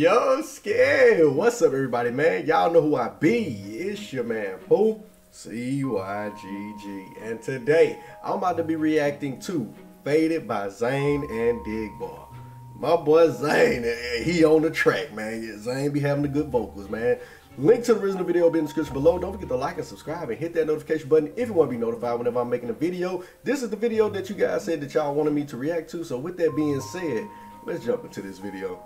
Yo, scared. What's up, everybody, man? Y'all know who I be. It's your man, Pooh. C-Y-G-G. And today, I'm about to be reacting to Faded by Xayne and Digbar. My boy Xayne, eh, he on the track, man. Xayne be having the good vocals, man. Link to the original video will be in the description below. Don't forget to like and subscribe and hit that notification button if you want to be notified whenever I'm making a video. This is the video that you guys said that y'all wanted me to react to. So with that being said, let's jump into this video.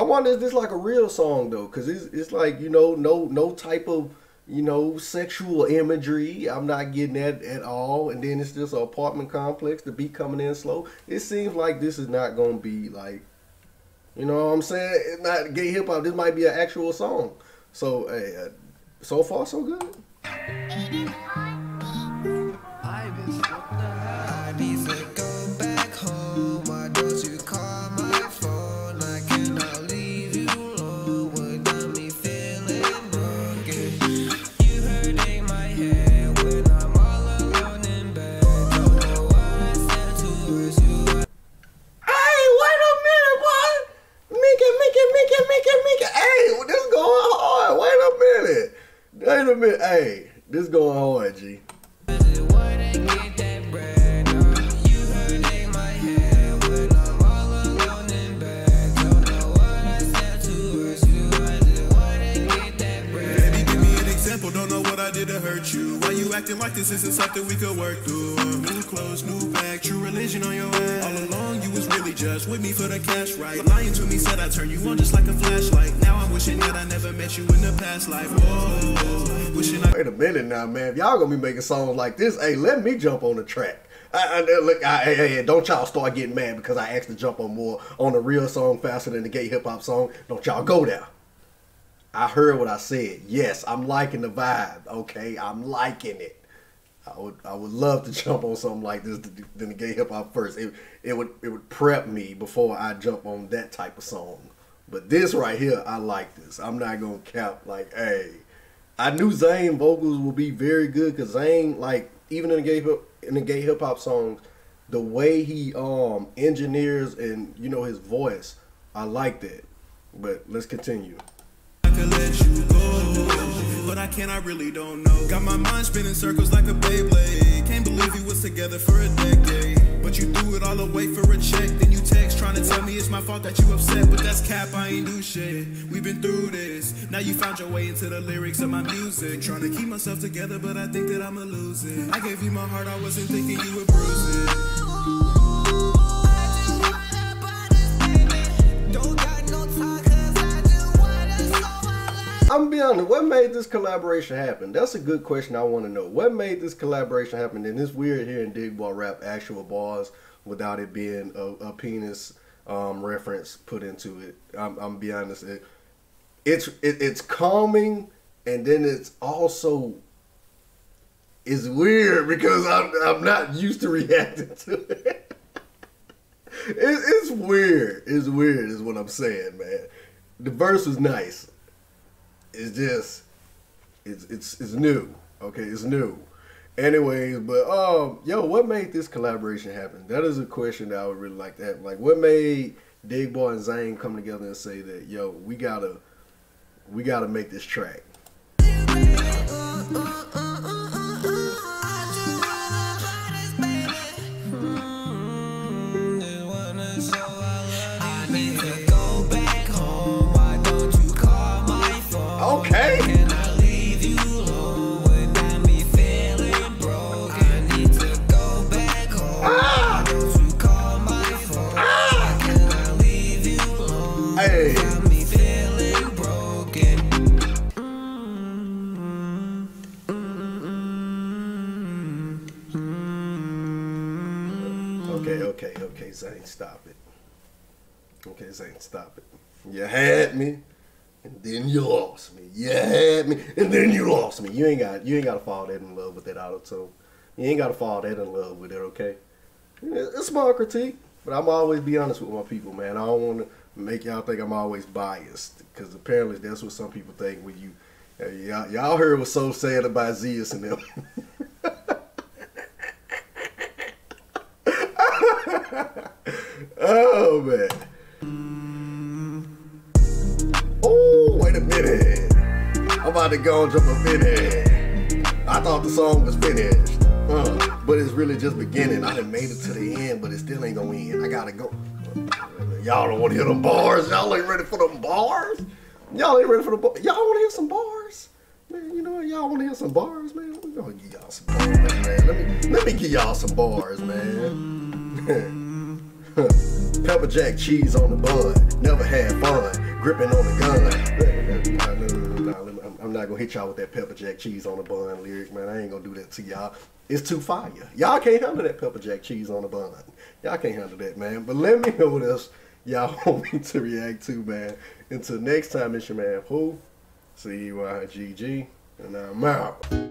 I wonder is this like a real song though? Cause it's it's like you know no no type of you know sexual imagery. I'm not getting that at all. And then it's just an apartment complex. The beat coming in slow. It seems like this is not gonna be like, you know what I'm saying? It's not gay hip hop. This might be an actual song. So uh, so far so good. Hey, this going hard, G. Don't know what I did to hurt you. Why you acting like this isn't something we could work through? New clothes, new bag, true religion on your ass. All along you was really just with me for the cash, right? Lying to me said I turn you on just like a flashlight. Now I'm wishing that I never met you in the past life. Whoa, wishing I. Wait a minute now, man. If y'all gonna be making songs like this, hey, let me jump on the track. I, I, uh, look, I, hey, don't y'all start getting mad because I asked to jump on more on a real song faster than the gay hip hop song. Don't y'all go there. I heard what I said. Yes, I'm liking the vibe. Okay, I'm liking it. I would I would love to jump on something like this than the gay hip hop first. It it would it would prep me before I jump on that type of song. But this right here, I like this. I'm not gonna cap like, hey, I knew Xayne vocals would be very good because Xayne, like, even in the gay hip in the gay hip hop songs, the way he um engineers and you know his voice, I like that. But let's continue can't, I really don't know. Got my mind spinning circles like a Beyblade. Can't believe we was together for a decade. But you threw it all away for a check. Then you text trying to tell me it's my fault that you upset. But that's cap, I ain't do shit. We've been through this. Now you found your way into the lyrics of my music. Trying to keep myself together, but I think that I'ma lose it. I gave you my heart, I wasn't thinking you would bruise it. What made this collaboration happen? That's a good question. I want to know. What made this collaboration happen? And it's weird hearing Digbar rap actual bars without it being a, a penis um, reference put into it. I'm, I'm be honest. It, it's it, it's calming, and then it's also it's weird because I'm I'm not used to reacting to it. it it's weird. It's weird, is what I'm saying, man. The verse was nice it's just it's it's it's new. Okay, it's new. Anyways, but um, yo, what made this collaboration happen? That is a question that I would really like to have. Like, what made Digbar and Xayne come together and say that, yo, we gotta, we gotta make this track. Uh, uh, uh, Okay, Xayne, stop it. Okay, Xayne, stop it. You had me, and then you lost me. You had me, and then you lost me. You ain't got you ain't gotta fall that in love with that auto tune. You ain't gotta fall that in love with it, okay? It's a small critique, but I'm always be honest with my people, man. I don't want to make y'all think I'm always biased, because apparently that's what some people think when you. Uh, y'all heard what so sad about Zeus and them. man. Oh, wait a minute. I'm about to go and jump a minute. I thought the song was finished. Uh, but it's really just beginning. I done made it to the end, but it still ain't gonna end. I gotta go. Y'all don't wanna hear them bars. Y'all ain't ready for them bars. Y'all ain't ready for the bars. Y'all wanna hear some bars? Man, you know, what? y'all wanna hear some bars, man? We gonna give y'all some bars, man. Let me let me give y'all some bars, man. Pepper jack cheese on the bun. Never had fun. Gripping on the gun. I'm not gonna hit y'all with that pepper jack cheese on the bun lyric, man. I ain't gonna do that to y'all. It's too fire. Y'all can't handle that pepper jack cheese on the bun. Y'all can't handle that, man. But let me know what else y'all want me to react to, man. Until next time, it's your man Pooh. C-E-Y-G-G. And I'm out.